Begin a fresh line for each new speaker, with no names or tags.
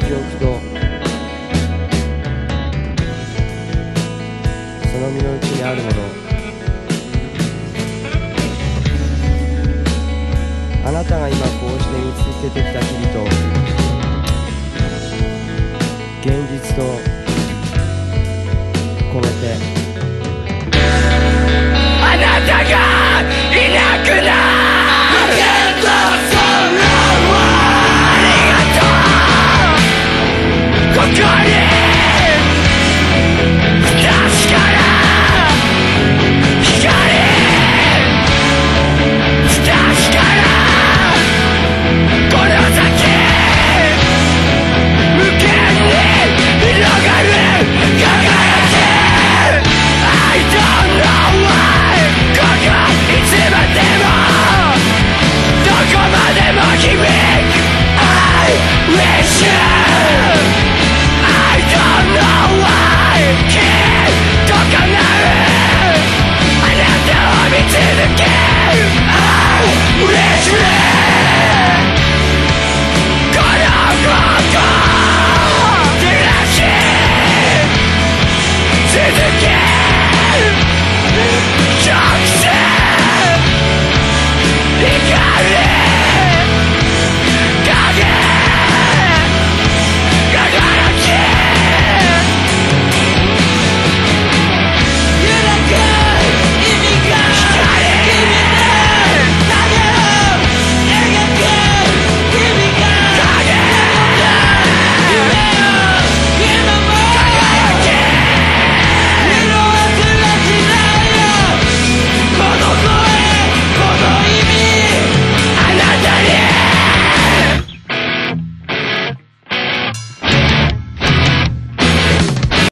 記憶とその身の内にあるもの。あなたが今こうして見続けてきた日々と現実とこの手
あなたがいなくな